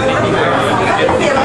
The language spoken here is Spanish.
definitiva.